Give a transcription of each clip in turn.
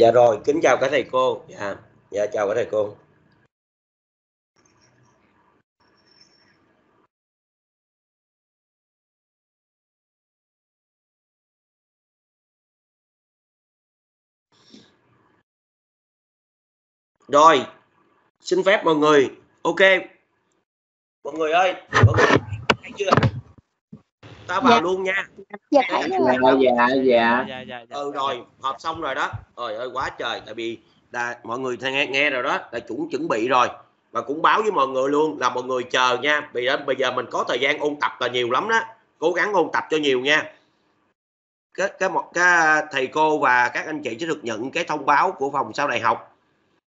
dạ rồi, kính chào các thầy cô. Dạ dạ chào các thầy cô. Rồi, xin phép mọi người. Ok. Mọi người ơi, mọi người thấy chưa? Ta vào Dạ. luôn nha. Dạ thấy rồi. dạ dạ dạ dạ. Dạ dạ ừ rồi họp xong rồi đó. Trời ơi quá trời. Tại vì là mọi người nghe nghe rồi đó là chuẩn chuẩn bị rồi. Và cũng báo với mọi người luôn là mọi người chờ nha. Vì đó, bây giờ mình có thời gian ôn tập là nhiều lắm đó. Cố gắng ôn tập cho nhiều nha. Cái cái một cái thầy cô và các anh chị sẽ được nhận cái thông báo của phòng sau đại học.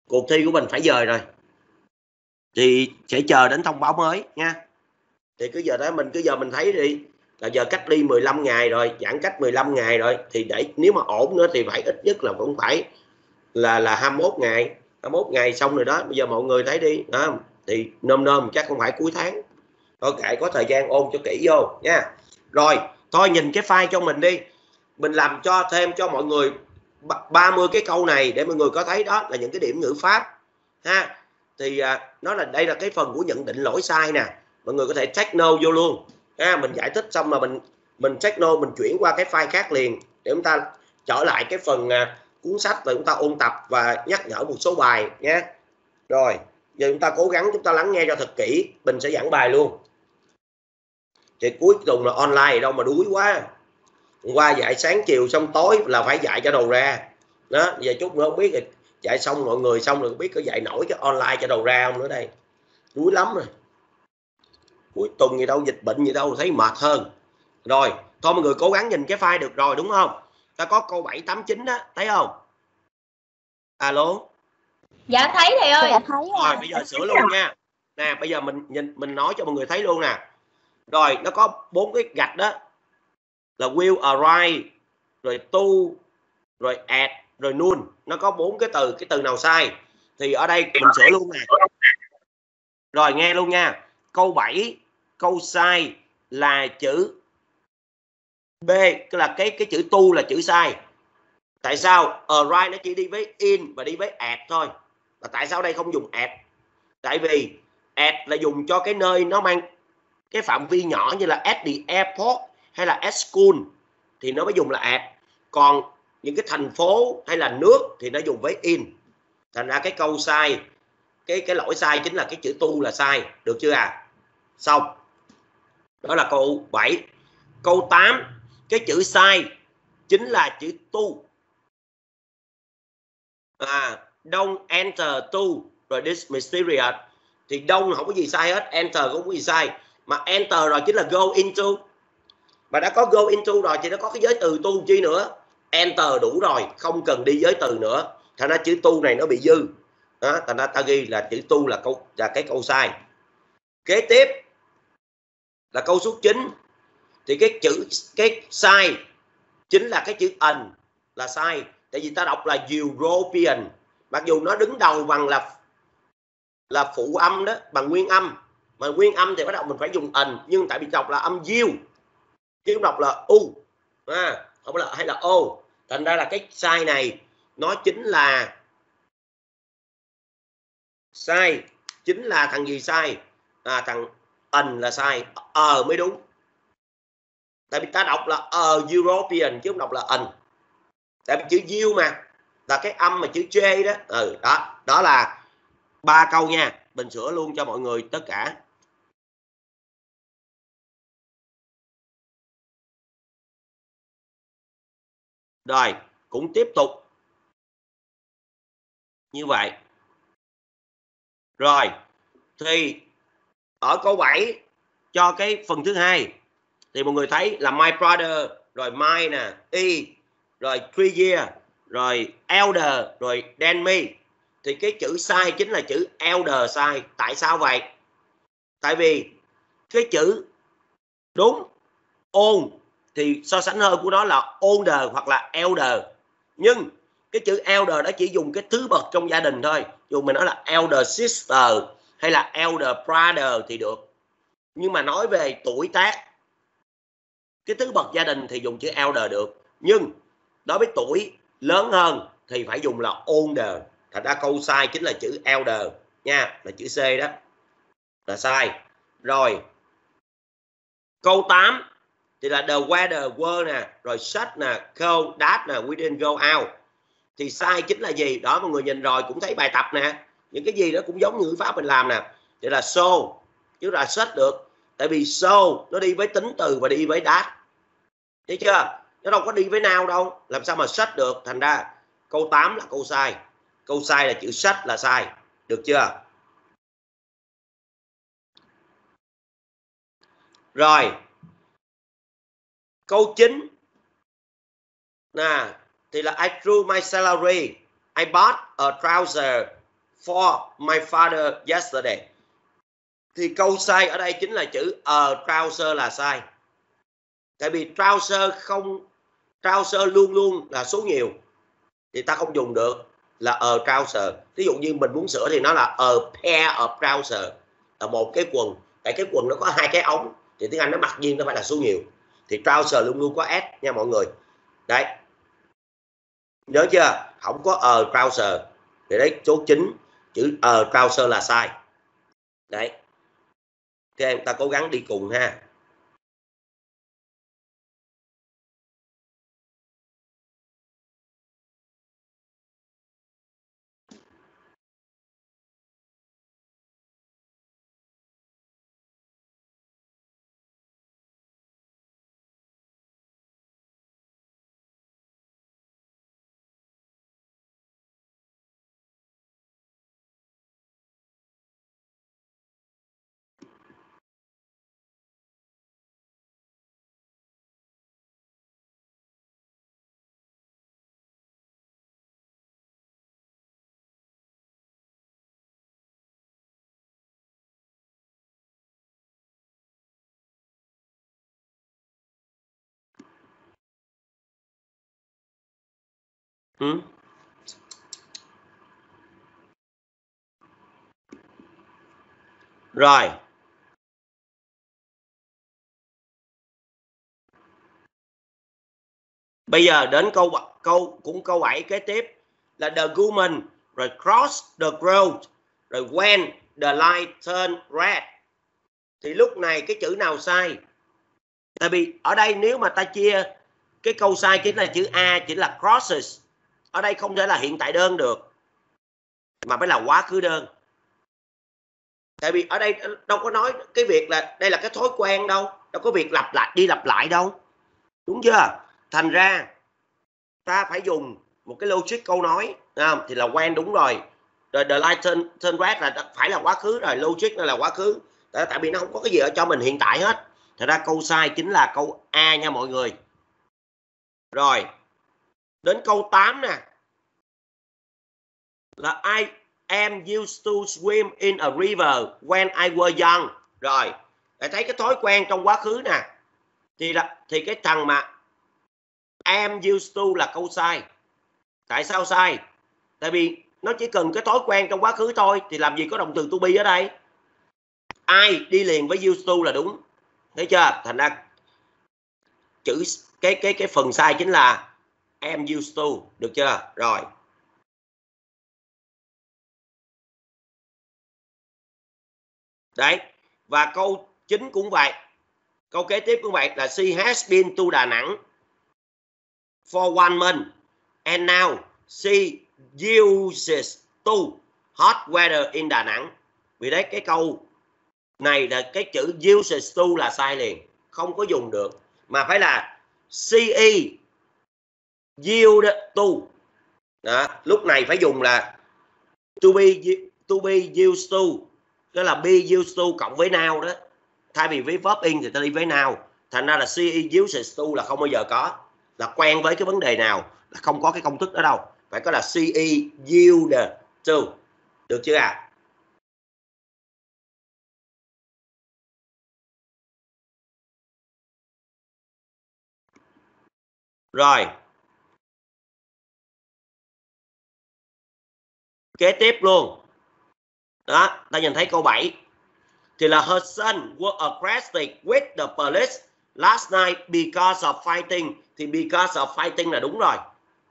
Cuộc thi của mình phải dời rồi. Thì sẽ chờ đến thông báo mới nha. Thì cứ giờ đó mình cứ giờ mình thấy đi là giờ cách ly 15 ngày rồi giãn cách 15 ngày rồi thì để nếu mà ổn nữa thì phải ít nhất là cũng phải là là 21 ngày. 21 ngày xong rồi đó bây giờ mọi người thấy đi đó. Thì nôm nôm chắc không phải cuối tháng. Ok có thời gian ôn cho kỹ vô nha. Rồi thôi nhìn cái file cho mình đi. Mình làm cho thêm cho mọi người ba- 30 cái câu này để mọi người có thấy đó là những cái điểm ngữ pháp ha. Thì à, nó là đây là cái phần của nhận định lỗi sai nè. Mọi người có thể check no vô luôn ha mình giải thích xong mà mình mình check note mình chuyển qua cái file khác liền để chúng ta trở lại cái phần à, cuốn sách và chúng ta ôn tập và nhắc nhở một số bài nhé. Rồi giờ chúng ta cố gắng chúng ta lắng nghe cho thật kỹ mình sẽ giảng bài luôn. Thì cuối cùng là online đâu mà đuối quá. Hôm qua dạy sáng chiều xong tối là phải dạy cho đầu ra. Đó giờ chút nữa không biết dạy xong mọi người xong rồi không biết có dạy nổi cái online cho đầu ra không nữa đây. Đuối lắm rồi cuối tuần gì đâu dịch bệnh gì đâu thấy mệt hơn. Rồi thôi mọi người cố gắng nhìn cái file được rồi đúng không? Ta có câu 789 đó thấy không? Alo? Dạ thấy thầy ơi. Dạ thấy rồi bây giờ sửa luôn nha. Nè bây giờ mình nhìn mình nói cho mọi người thấy luôn nè. Rồi nó có bốn cái gạch đó. Là will arrive rồi to rồi at rồi nun nó có bốn cái từ cái từ nào sai? Thì ở đây mình sửa luôn nè. Rồi nghe luôn nha. Câu 7 câu sai là chữ B, tức là cái cái chữ tu là chữ sai. Tại sao? Ờ, Arrive nó chỉ đi với in và đi với at thôi. Và tại sao đây không dùng at? Tại vì at là dùng cho cái nơi nó mang cái phạm vi nhỏ như là at the airport hay là at school thì nó mới dùng là at. Còn những cái thành phố hay là nước thì nó dùng với in. Thành ra cái câu sai, cái cái lỗi sai chính là cái chữ tu là sai. Được chưa à? Xong đó là câu 7 câu 8 cái chữ sai chính là chữ tu. À don't enter to rồi this mysterious. Thì don't không có gì sai hết, enter cũng không có gì sai. Mà enter rồi chính là go into. Mà đã có go into rồi thì nó có cái giới từ tu chi nữa. Enter đủ rồi, không cần đi giới từ nữa. Thành ra chữ tu này nó bị dư. Đó, thành ra ta ghi là chữ tu là câu, là cái câu sai. Kế tiếp là câu số 9 thì cái chữ cái sai chính là cái chữ ẩn là sai. Tại vì ta đọc là European. Mặc dù nó đứng đầu bằng là là phụ âm đó bằng nguyên âm. Mà nguyên âm thì bắt đầu mình phải dùng ẩn nhưng tại vì đọc là âm diêu chứ không đọc là u. À, không là hay là ô thành ra là cái sai này nó chính là sai chính là thằng gì sai? À thằng ẩn là sai. Ờ mới đúng. Tại vì ta đọc là ờ European chứ không đọc là ẩn tại vì chữ U mà, là cái âm mà chữ J đó. Ừ đó. Đó là ba câu nha. Mình sửa luôn cho mọi người tất cả. Rồi, cũng tiếp tục. Như vậy. Rồi thì ở câu 7 cho cái phần thứ hai, thì mọi người thấy là my brother, rồi my nè, y, rồi three year, rồi elder, rồi dan me. Thì cái chữ sai chính là chữ elder sai. Tại sao vậy? Tại vì cái chữ đúng ôn thì so sánh hơn của nó là older hoặc là elder. Nhưng cái chữ elder đó chỉ dùng cái thứ bậc trong gia đình thôi. Dù mình nói là elder sister hay là elder brother thì được. Nhưng mà nói về tuổi tác, cái thứ bậc gia đình thì dùng chữ elder được. Nhưng đối với tuổi lớn hơn thì phải dùng là older. Thật ra câu sai chính là chữ elder nha, là chữ C đó. Là sai. Rồi, câu 8 thì là the weather were nè, rồi set nè, cold that nè, we didn't go out. Thì sai chính là gì? Đó, mọi người nhìn rồi cũng thấy bài tập nè những cái gì đó cũng giống như ngữ pháp mình làm nè. Thì là so chứ là such được. Tại vì so nó đi với tính từ và đi với đát thấy chưa? Nó đâu có đi với nào đâu. Làm sao mà such được? Thành ra, câu 8 là câu sai. Câu sai là chữ sách là sai. Được chưa? Rồi. Câu 9 nè thì là, I drew my salary. I bought a trouser for my father yesterday. Thì câu sai ở đây chính là chữ a trouser là sai. Tại vì trouser không, trouser luôn luôn là số nhiều. Thì ta không dùng được là a trouser. Ví dụ như mình muốn sửa thì nó là a pair of trouser. Là một cái quần. Tại cái quần nó có hai cái ống. Thì tiếng Anh nó mặc nhiên nó phải là số nhiều. Thì trouser luôn luôn có s nha mọi người. Đấy. Nhớ chưa? Không có a trouser. Thì đấy số 9 chữ ờ", a trouser là sai. Đấy. Thế em ta cố gắng đi cùng ha. Ừ? rồi. Bây giờ đến câu câu, cũng câu 7 kế tiếp là the woman rồi cross the road, rồi when the light turn red. Thì lúc này cái chữ nào sai? Tại vì ở đây nếu mà ta chia cái câu sai chính là chữ A chỉ là crosses ở đây không thể là hiện tại đơn được mà phải là quá khứ đơn. Tại vì ở đây đâu có nói cái việc là đây là cái thói quen đâu đâu có việc lặp lại đi lặp lại đâu. Đúng chưa? Thành ra ta phải dùng một cái logic câu nói không? thì là quen đúng rồi. Rồi the light turn, turn red là phải là quá khứ rồi logic nó là quá khứ. Tại, tại vì nó không có cái gì ở cho mình hiện tại hết. Thật ra câu sai chính là câu A nha mọi người. Rồi đến câu 8 nè. Là I am used to swim in a river when I was young. Rồi, để thấy cái thói quen trong quá khứ nè. Thì là, thì cái thằng mà am used to là câu sai. Tại sao sai? Tại vì nó chỉ cần cái thói quen trong quá khứ thôi, thì làm gì có động từ to be ở đây? Ai đi liền với used to là đúng. Thấy chưa? Thành ra chữ, cái cái cái phần sai chính là am used to, được chưa? Rồi. Đấy, và câu chính cũng vậy. Câu kế tiếp cũng vậy là she has been to Đà Nẵng for one month, and now she uses to hot weather in Đà Nẵng. Vì đấy, cái câu này là cái chữ uses to là sai liền, không có dùng được. Mà phải là CE yield to đó, lúc này phải dùng là to be to be used to đó là be used to cộng với now đó. Thay vì với verb in thì ta đi với now. Thành ra là CE uses to là không bao giờ có là quen với cái vấn đề nào là không có cái công thức đó đâu. Phải có là CE yield to. Được chưa ạ? À? rồi. Kế tiếp luôn. Đó, ta nhìn thấy câu 7 thì là her son was aggressive with the police last night because of fighting. Thì because of fighting là đúng rồi.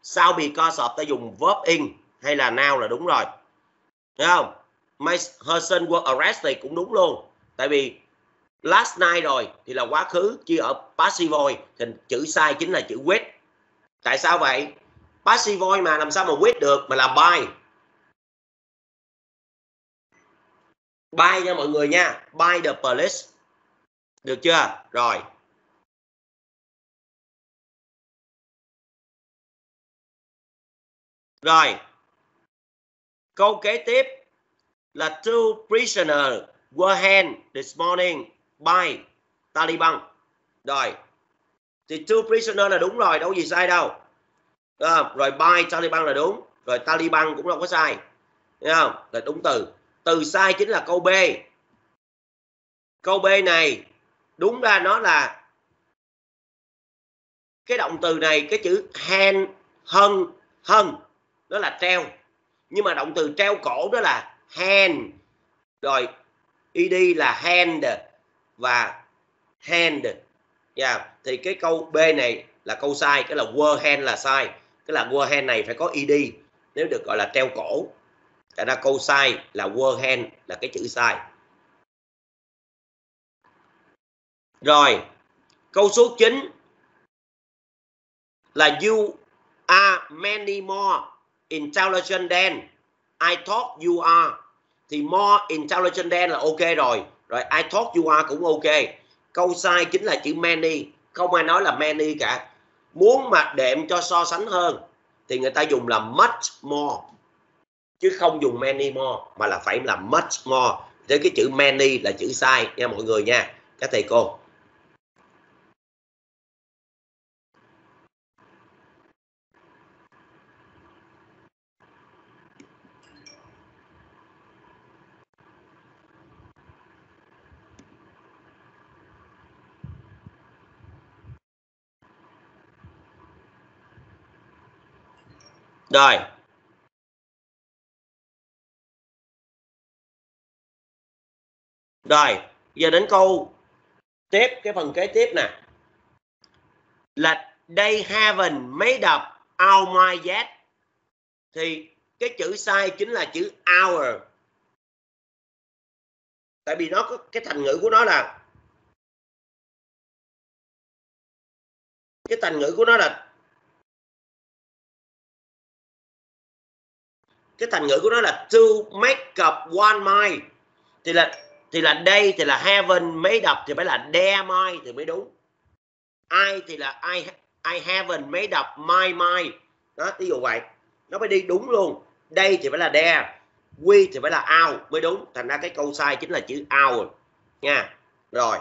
Sau because of? Ta dùng verb in hay là now là đúng rồi. Thấy không? My her son was arrested cũng đúng luôn. Tại vì last night rồi thì là quá khứ, chứ ở passive voice thì chữ sai chính là chữ with. Tại sao vậy? Passive voice mà, làm sao mà with được? Mà là by. Buy nha mọi người nha. Buy the police được chưa? Rồi. Rồi. Câu kế tiếp là two prisoners were hanged this morning by Taliban. Rồi. Thì two prisoner là đúng rồi đâu có gì sai đâu. À, rồi by Taliban là đúng. Rồi Taliban cũng đâu có sai. Thấy không? Là đúng từ từ sai chính là câu B. Câu B này, đúng ra nó là cái động từ này, cái chữ hand hân hân, đó là treo. Nhưng mà động từ treo cổ đó là hand rồi ed là hand và hand. Yeah. thì cái câu b này là câu sai, cái là were hand là sai. Cái là were hand này phải có ed nếu được gọi là treo cổ cả ra câu sai là were hand là cái chữ sai. Rồi, câu số 9 là you are many more intelligent than I thought you are. Thì more intelligent than là ok rồi. Rồi, I thought you are cũng ok. Câu sai chính là chữ many. Không ai nói là many cả. Muốn mà đệm cho so sánh hơn thì người ta dùng là much more chứ không dùng many more, mà là phải là much more. Thế cái chữ many là chữ sai nha mọi người nha, các thầy cô. Rồi. Rồi giờ đến câu tiếp, cái phần kế tiếp nè. Là they haven't made up our mind yet. Thì cái chữ sai chính là chữ our. Tại vì nó có, cái thành ngữ của nó là, cái thành ngữ của nó là, cái thành ngữ của nó là to make up one mind. Thì là thì là đây thì là heaven mấy đọc thì phải là there my thì mới đúng. Ai thì là I I heaven mấy đọc my my. Đó, ví dụ vậy. Nó phải đi đúng luôn. Đây thì phải là there. We thì phải là out mới đúng. Thành ra cái câu sai chính là chữ out. Nha. Rồi.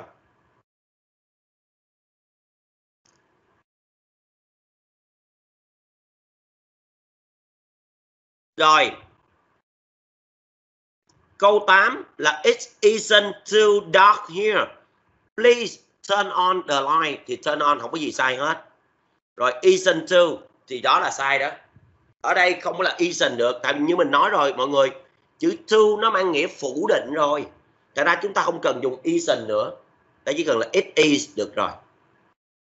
Rồi. Câu 8 là, It isn't too dark here. Please turn on the light. Thì turn on không có gì sai hết. Rồi, isn't too thì đó là sai đó. Ở đây không có là isn't được. Tại như mình nói rồi, mọi người. Chữ too nó mang nghĩa phủ định rồi. Thật ra chúng ta không cần dùng isn't nữa. Ta chỉ cần là it is được rồi.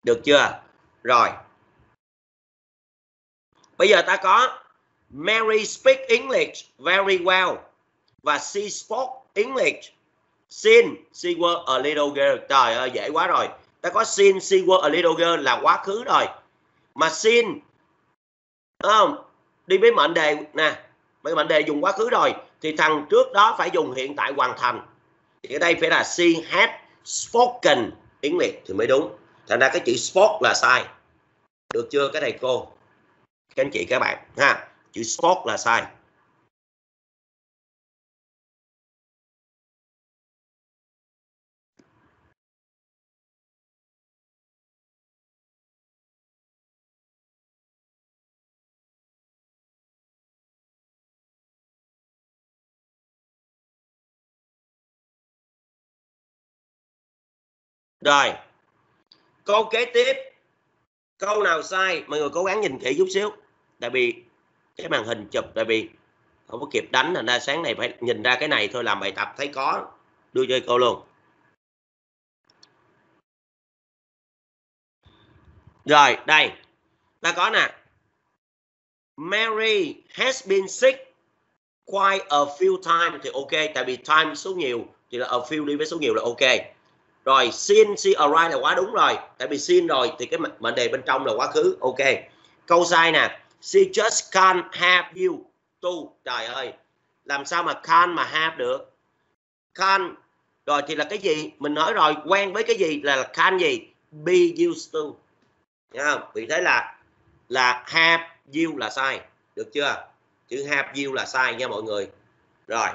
Được chưa? Rồi. Bây giờ ta có, Mary speak English very well và she spoke English. Sin she were a little girl. Trời ơi, dễ quá rồi. Ta có sin she were a little girl là quá khứ rồi. Mà sin không? Đi với mệnh đề, nè với mệnh đề dùng quá khứ rồi, thì thằng trước đó phải dùng hiện tại hoàn thành. Thì ở đây phải là she had spoken English thì mới đúng. Thành ra cái chữ spoke là sai. Được chưa, cái thầy cô? Các anh chị, các bạn, ha. Chữ spoke là sai. Rồi. Câu kế tiếp. Câu nào sai mọi người cố gắng nhìn kỹ chút xíu. Tại vì cái màn hình chụp, tại vì không có kịp đánh thành ra sáng này phải nhìn ra cái này thôi, làm bài tập thấy có đưa cho cô luôn rồi, đây ta có nè Mary has been sick quite a few times thì ok, tại vì time số nhiều thì là a few đi với số nhiều là ok rồi sin she arrive là quá đúng rồi. Tại vì sin rồi thì cái mệnh đề bên trong là quá khứ. Ok. Câu sai nè. She just can't have you to. Trời ơi. Làm sao mà can mà have được? Can rồi thì là cái gì? Mình nói rồi, quen với cái gì là can gì? Be used to. Nghe không? Vì thế là là have you là sai. Được chưa? Chữ have you là sai nha mọi người. Rồi.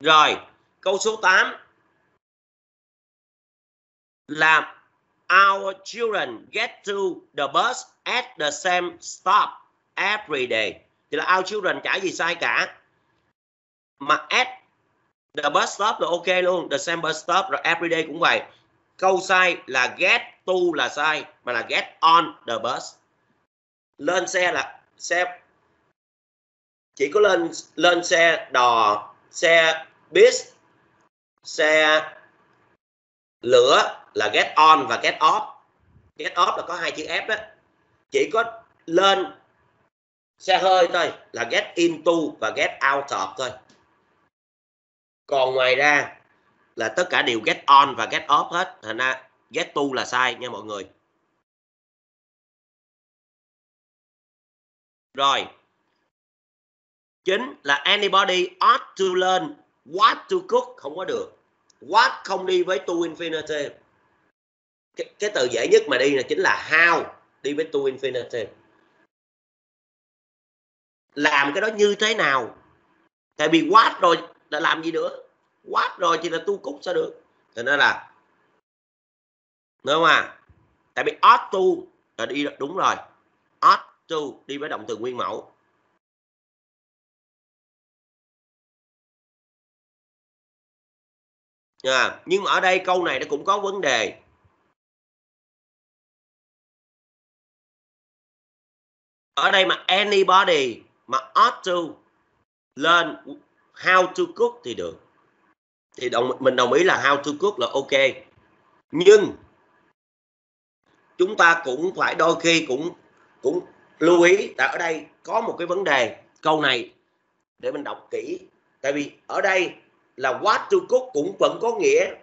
Rồi, câu số 8 là Our children get to the bus at the same stop every day. Thì là our children chả gì sai cả. Mà at the bus stop là ok luôn. The same bus stop rồi every day cũng vậy. Câu sai là get to là sai. Mà là get on the bus. Lên xe là xe chỉ có lên lên xe đò xe bis, xe lửa là get on và get off. Get off là có hai chữ f đó chỉ có lên xe hơi thôi là get into và get out of thôi. Còn ngoài ra là tất cả đều get on và get off hết. Thành ra get to là sai nha mọi người. Rồi. Chính là anybody ought to learn what to cook không có được. What không đi với to infinity. Cái, cái từ dễ nhất mà đi là chính là how đi với to infinity. Làm cái đó như thế nào? Tại vì what rồi là làm gì nữa? What rồi thì là tu cúc sao được? Cho nên là đúng không à tại vì ought to là đi đúng rồi. Ought to đi với động từ nguyên mẫu. À, nhưng mà ở đây câu này nó cũng có vấn đề. Ở đây mà anybody mà ought to lên how to cook thì được. Thì đồng mình đồng ý là how to cook là ok. Nhưng chúng ta cũng phải đôi khi cũng cũng lưu ý tại ở đây có một cái vấn đề. Câu này để mình đọc kỹ. Tại vì ở đây là what to cook cũng vẫn có nghĩa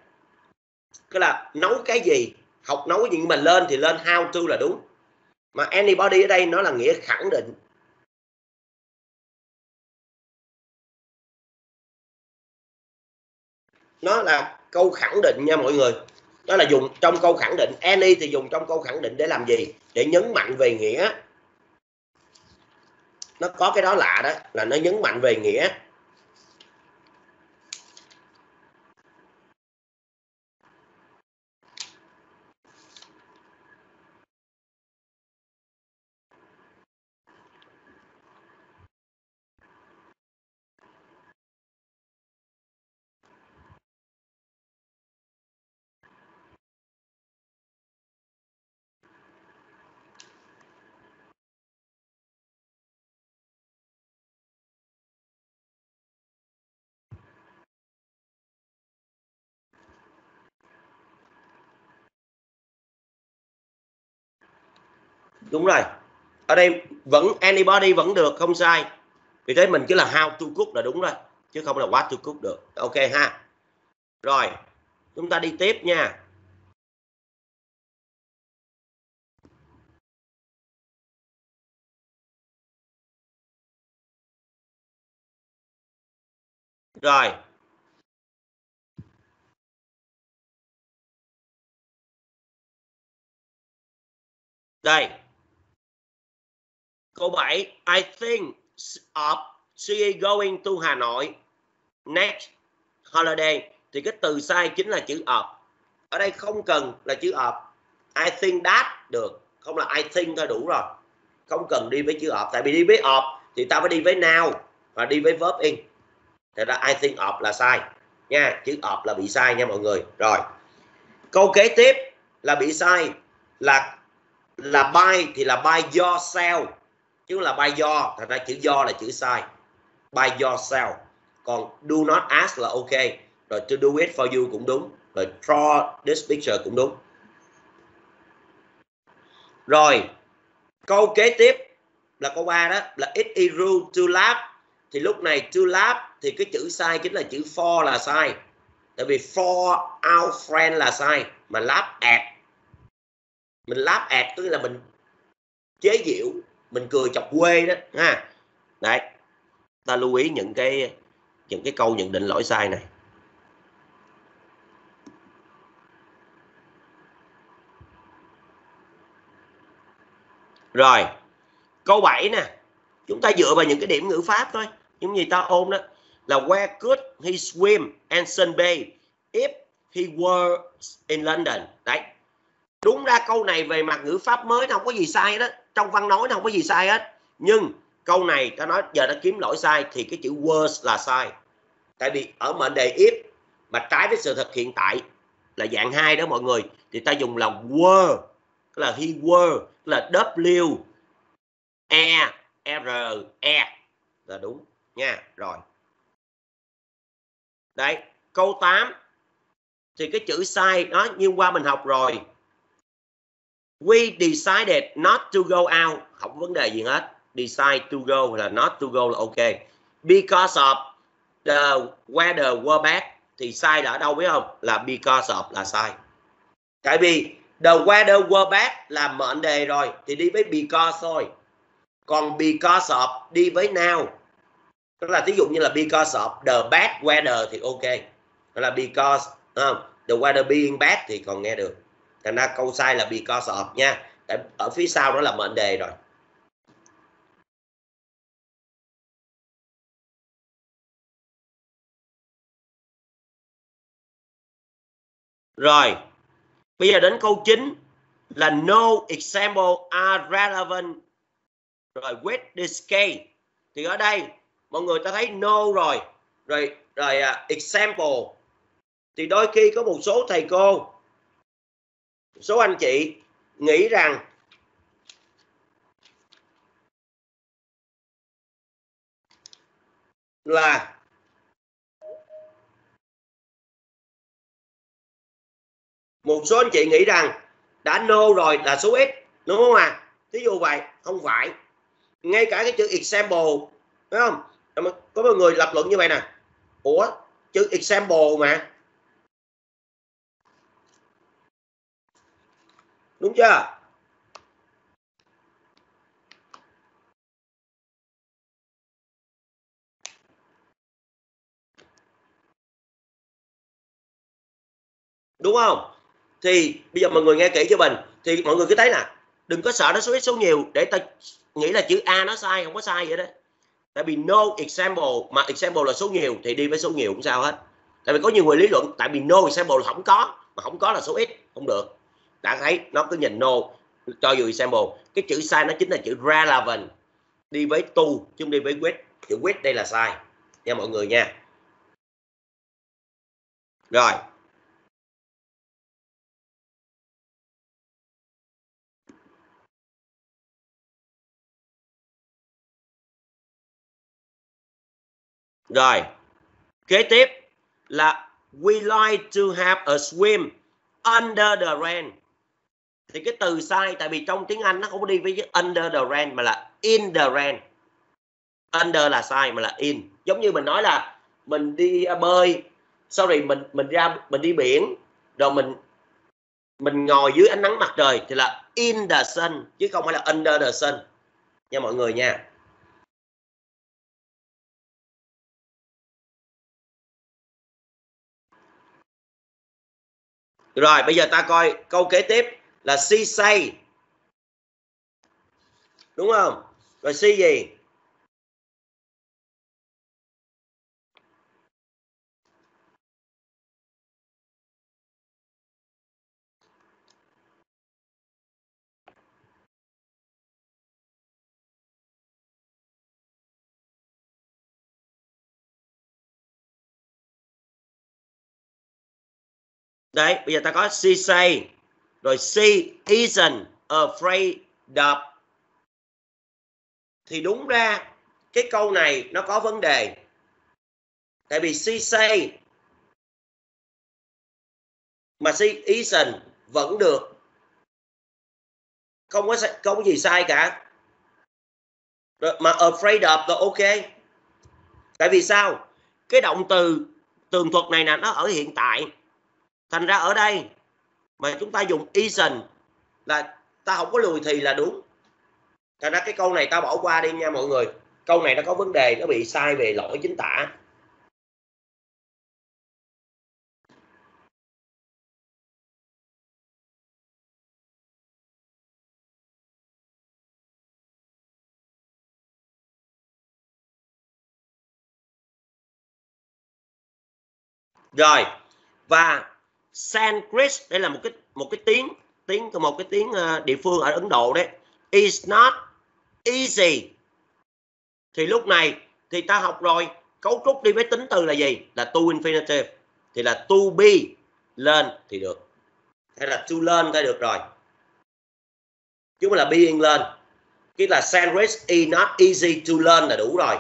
cái là nấu cái gì, học nấu cái gì. Nhưng mà lên thì lên how to là đúng. Mà anybody ở đây nó là nghĩa khẳng định. Nó là câu khẳng định nha mọi người. Nó là dùng trong câu khẳng định. Any thì dùng trong câu khẳng định để làm gì? Để nhấn mạnh về nghĩa. Nó có cái đó lạ đó, là nó nhấn mạnh về nghĩa. Đúng rồi. Ở đây vẫn, anybody vẫn được, không sai. Vì thế mình chỉ là how to cook là đúng rồi, chứ không là what to cook được. Ok ha. Rồi, chúng ta đi tiếp nha. Rồi. Đây. Câu 7. I think of she going to Hà Nội next holiday. Thì cái từ sai chính là chữ of. Ở đây không cần là chữ of. I think that được. Không là I think thôi, đủ rồi. Không cần đi với chữ of. Tại vì đi với of thì ta phải đi với now và đi với verb in. thì ra I think of là sai. Nha. Chữ of là bị sai nha mọi người. Rồi. Câu kế tiếp là bị sai là là buy thì là buy yourself chứ là by do thật ra chữ do là chữ sai. By yourself. Còn do not ask là ok. Rồi to do it for you cũng đúng. Rồi draw this picture cũng đúng. Rồi, câu kế tiếp là câu ba đó, là it is rude to laugh. Thì lúc này to laugh thì cái chữ sai chính là chữ for là sai. Tại vì for our friend là sai, mà laugh at. Mình laugh at tức là mình chế giễu mình cười chọc quê đó, ha. Đấy, ta lưu ý những cái những cái câu nhận định lỗi sai này. Rồi, câu 7 nè. Chúng ta dựa vào những cái điểm ngữ pháp thôi, giống như ta ôn đó, là where could he swim and sunbathe if he were in London. Đấy đúng ra câu này về mặt ngữ pháp mới nó không có gì sai đó. Trong văn nói nó không có gì sai hết. Nhưng câu này ta nói giờ nó kiếm lỗi sai thì cái chữ words là sai. Tại vì ở mệnh đề if mà trái với sự thật hiện tại là dạng hai đó mọi người, thì ta dùng là were là he were là w e r e là đúng nha. Rồi. Đấy, câu 8 thì cái chữ sai đó như qua mình học rồi we decided not to go out. Không có vấn đề gì hết. Decide to go là not to go là ok. Because of the weather were bad, thì sai là ở đâu biết không? Là because of là sai. Tại vì the weather were bad là mệnh đề rồi, thì đi với because thôi. Còn because of, đi với now. Tức là thí dụ như là because of the bad weather thì ok. Đó là because không? the weather being bad thì còn nghe được thành ra câu sai là because of nha. Tại ở phía sau đó là mệnh đề rồi. Rồi bây giờ đến câu 9 là no example are relevant. Rồi with this case. Thì ở đây mọi người ta thấy no rồi. Rồi rồi uh, example. Thì đôi khi có một số thầy cô số anh chị nghĩ rằng là một số anh chị nghĩ rằng đã no rồi là số ít, đúng không à thí dụ vậy, không phải. Ngay cả cái chữ example, đúng không? Có một người lập luận như vậy nè. Ủa, chữ example mà. Đúng chưa? Đúng không? Thì bây giờ mọi người nghe kỹ cho mình. Thì mọi người cứ thấy nè. Đừng có sợ nó số ít số nhiều để ta nghĩ là chữ a nó sai, không có sai vậy đó. Tại vì no example, mà example là số nhiều thì đi với số nhiều cũng sao hết. Tại vì có nhiều người lý luận, tại vì no example là không có, mà không có là số ít, không được đã thấy nó cứ nhìn no cho dù example cái chữ sai nó chính là chữ relevant. Đi với to chứ không đi với with chữ with đây là sai nha mọi người nha. Rồi. Rồi, kế tiếp là we like to have a swim under the rain. Thì cái từ sai tại vì trong tiếng Anh nó không có đi với chữ under the rain mà là in the rain. Under là sai mà là in. Giống như mình nói là mình đi bơi, sorry mình mình ra mình đi biển rồi mình mình ngồi dưới ánh nắng mặt trời thì là in the sun chứ không phải là under the sun nha mọi người nha Rồi bây giờ ta coi câu kế tiếp là si say. Đúng không? Rồi si gì? đấy, bây giờ ta có si say rồi she isn't afraid of. Thì đúng ra, cái câu này nó có vấn đề. Tại vì she say, mà she isn't vẫn được. Không có không có gì sai cả. Mà afraid of là ok. Tại vì sao? Cái động từ tường thuật này nè, nó ở hiện tại. Thành ra ở đây mà chúng ta dùng isn't là ta không có lùi thì là đúng. Thành ra cái câu này ta bỏ qua đi nha mọi người. Câu này nó có vấn đề, nó bị sai về lỗi chính tả. Rồi. Và Sanskrit đây là một cái một cái tiếng tiếng một cái tiếng ờ, địa phương ở Ấn Độ đấy. Is not easy. Thì lúc này thì ta học rồi, cấu trúc đi với tính từ là gì? Là to infinitive. Thì là to be lên thì được. Hay là to learn ta được rồi. Chứ không là being lên cái là sandwich is e not easy, to learn là đủ rồi.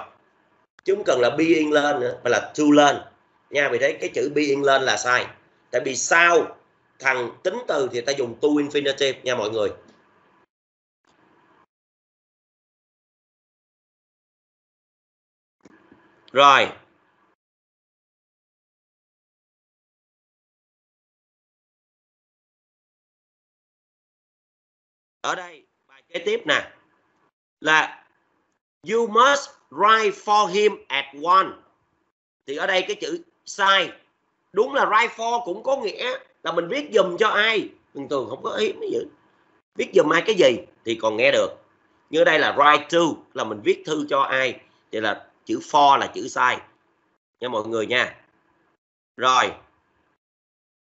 Chứ không cần là being lên nữa, mà là to learn. Nha, vì thế cái chữ being lên là sai tại vì sau thằng tính từ thì ta dùng to infinitive nha mọi người. Rồi. Ở đây, bài kế tiếp nè, là you must write for him at one. Thì ở đây cái chữ size đúng là write for cũng có nghĩa là mình viết dùm cho ai. Thường thường không có ý mấy gì viết dùm ai cái gì thì còn nghe được. Như đây là write to, là mình viết thư cho ai. Thì là chữ for là chữ sai. Nha mọi người nha. Rồi.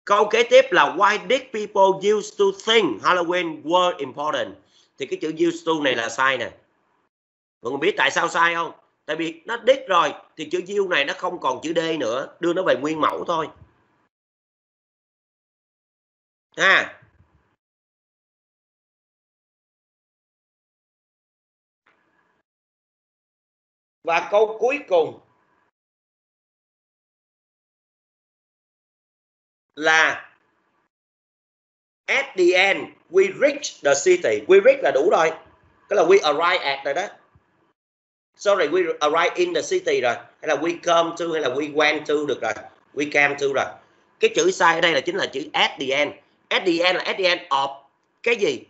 Câu kế tiếp là why did people used to think Halloween were important? Thì cái chữ used to này là sai nè. Mọi người biết tại sao sai không? Tại vì nó đít rồi, thì chữ u này nó không còn chữ d nữa, đưa nó về nguyên mẫu thôi. Ha. Và câu cuối cùng là at the end, we reach the city. We reach là đủ rồi. Cái là we arrive at rồi đó sorry, we arrive in the city rồi. Hay là we come to, hay là we went to được rồi. We came to rồi. Cái chữ sai ở đây là chính là chữ at the end. At the end là at the end of cái gì?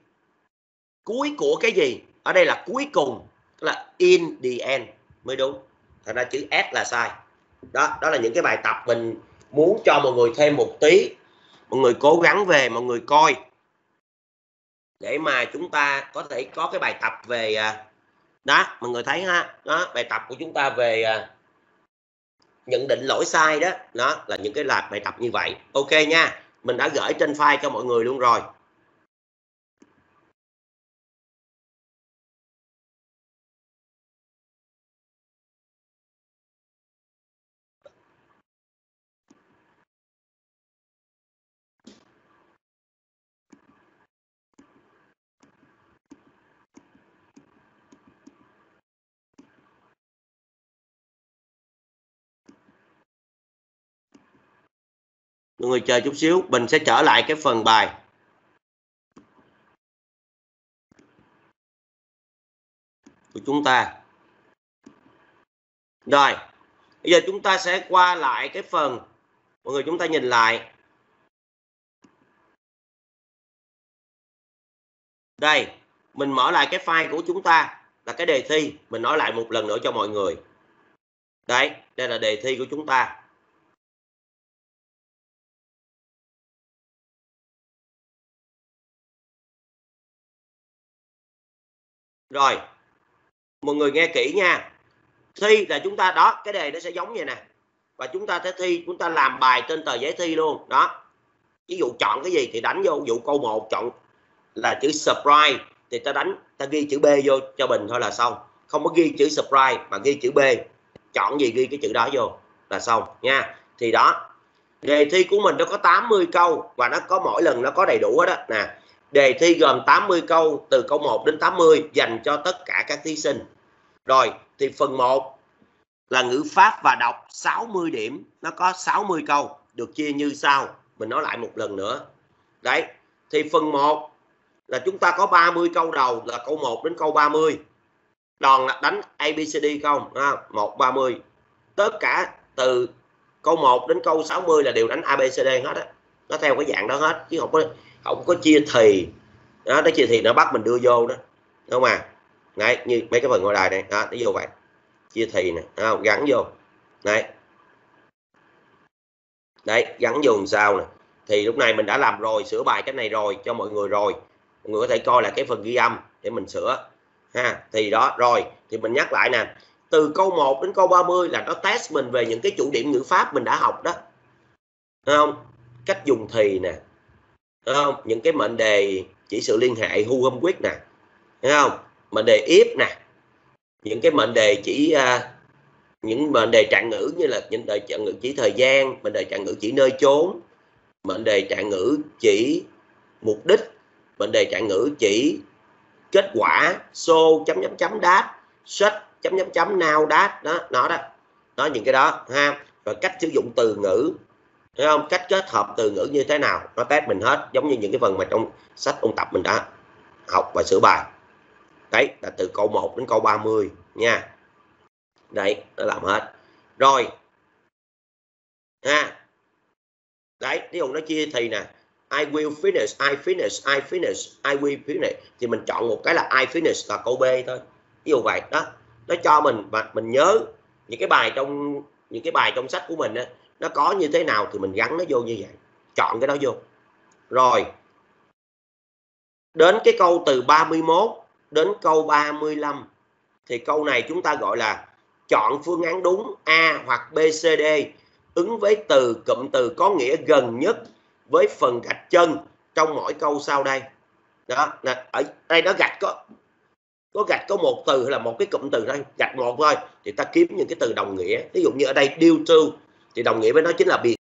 Cuối của cái gì? Ở đây là cuối cùng. Tức là in the end. Mới đúng. Thành ra chữ s là sai. Đó đó là những cái bài tập mình muốn cho mọi người thêm một tí. Mọi người cố gắng về, mọi người coi. Để mà chúng ta có thể có cái bài tập về à, đó, mọi người thấy ha. Đó, bài tập của chúng ta về à, nhận định lỗi sai đó đó là những cái là bài tập như vậy. Ok nha, mình đã gửi trên file cho mọi người luôn rồi. Mọi người chờ chút xíu, mình sẽ trở lại cái phần bài. Của chúng ta. Rồi, bây giờ chúng ta sẽ qua lại cái phần. Mọi người chúng ta nhìn lại. Đây, mình mở lại cái file của chúng ta là cái đề thi. Mình nói lại một lần nữa cho mọi người. Đấy, đây là đề thi của chúng ta. Rồi, mọi người nghe kỹ nha. Thi là chúng ta, đó, cái đề nó sẽ giống vậy nè. Và chúng ta sẽ thi, chúng ta làm bài trên tờ giấy thi luôn, đó. Ví dụ chọn cái gì thì đánh vô, ví dụ câu 1 chọn là chữ surprise, thì ta đánh, ta ghi chữ B vô cho bình thôi là xong. Không có ghi chữ surprise mà ghi chữ B. Chọn gì ghi cái chữ đó vô là xong, nha. Thì đó, đề thi của mình nó có 80 câu và nó có mỗi lần nó có đầy đủ hết đó nè Đề thi gồm 80 câu từ câu 1 đến 80 dành cho tất cả các thí sinh. Rồi thì phần 1 là ngữ pháp và đọc 60 điểm. Nó có 60 câu được chia như sau. Mình nói lại một lần nữa. Đấy thì phần 1 là chúng ta có 30 câu đầu là câu 1 đến câu 30 đòn là đánh ABCD không? À, 1 30 tất cả từ câu 1 đến câu 60 là đều đánh ABCD hết á. Nó theo cái dạng đó hết chứ không có không có chia thì, đó, nó chia thì nó bắt mình đưa vô đó, đúng không à? Đấy, như mấy cái phần ngoài đài này đó, nó vô vậy. Chia thì nè không? gắn vô. Đấy. Đấy, gắn vô làm sao nè? Thì lúc này mình đã làm rồi, sửa bài cái này rồi, cho mọi người rồi. Mọi người có thể coi là cái phần ghi âm để mình sửa, ha? Thì đó, rồi, thì mình nhắc lại nè. Từ câu 1 đến câu 30 là nó test mình về những cái chủ điểm ngữ pháp mình đã học đó. Đúng không? Cách dùng thì nè Đúng không? Những cái mệnh đề chỉ sự liên hệ hu hâm quyết nè. Thấy không? Mệnh đề if nè. Những cái mệnh đề chỉ uh, những mệnh đề trạng ngữ như là những đề trạng ngữ chỉ thời gian mệnh đề trạng ngữ chỉ nơi chốn mệnh đề trạng ngữ chỉ mục đích mệnh đề trạng ngữ chỉ kết quả so chấm chấm chấm đáp, sách chấm chấm chấm nào đáp đó nó đó. Nó những cái đó ha. Và cách sử dụng từ ngữ thấy không? Cách kết hợp từ ngữ như thế nào nó test mình hết giống như những cái phần mà trong sách ôn tập mình đã học và sửa bài. Đấy là từ câu 1 đến câu 30 nha. Đấy nó làm hết. Rồi. Ha. Đấy ví dụ nó chia thì nè. I will finish I finish I finish I will finish. Thì mình chọn một cái là I finish là câu B thôi. Ví dụ vậy đó. Nó cho mình và mình nhớ những cái bài trong những cái bài trong sách của mình á, nó có như thế nào thì mình gắn nó vô như vậy. Chọn cái đó vô. Rồi, đến cái câu từ 31 đến câu 35 thì câu này chúng ta gọi là chọn phương án đúng A hoặc B, C, D, ứng với từ, cụm từ có nghĩa gần nhất với phần gạch chân trong mỗi câu sau đây. Đó ở đây nó gạch có có gạch có một từ hay là một cái cụm từ đây gạch một thôi, thì ta kiếm những cái từ đồng nghĩa. Ví dụ như ở đây, due to thì đồng nghĩa với nó chính là bị